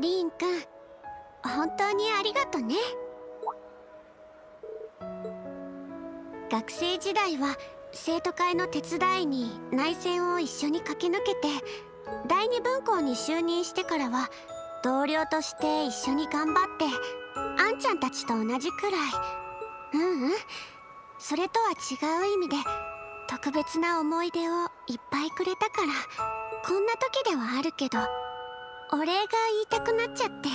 リンくん。本当にありがとね。学生時代は生徒会の手伝いに内戦を一緒に駆け抜けて第二分校に就任してからは同僚として一緒に頑張ってあんちゃんたちと同じくらい。ううん。それとは違う意味で特別な思い出をいっぱいくれたから。こんな時ではあるけど。お礼が言いたくなっちゃって。